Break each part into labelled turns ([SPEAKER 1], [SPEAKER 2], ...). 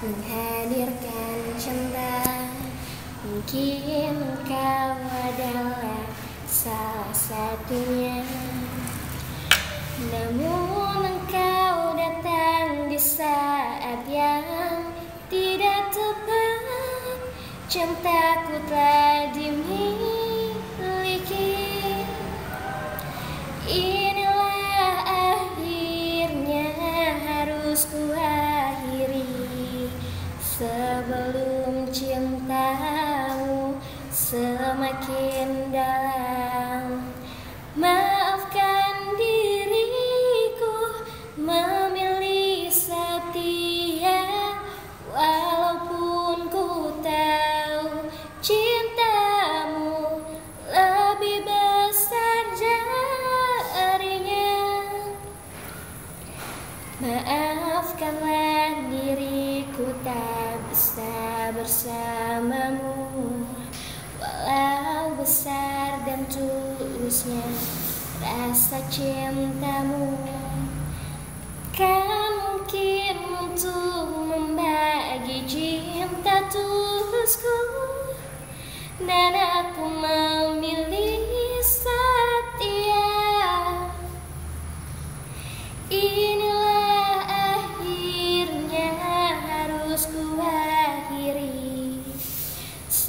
[SPEAKER 1] menghadirkan cinta Mungkin kau adalah salah satunya. Namun engkau datang di saat yang tidak tepat. Cintaku telah dimiliki Cintamu semakin dalam. Maafkan diriku memilih setia Walaupun ku tahu cintamu lebih besar jarinya. Maafkanlah diriku tak bisa bersamamu. Walau besar dan tulusnya rasa cintamu. Kan mungkin untuk membagi cinta tulusku. Dan aku memilih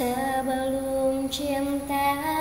[SPEAKER 1] sebelum cinta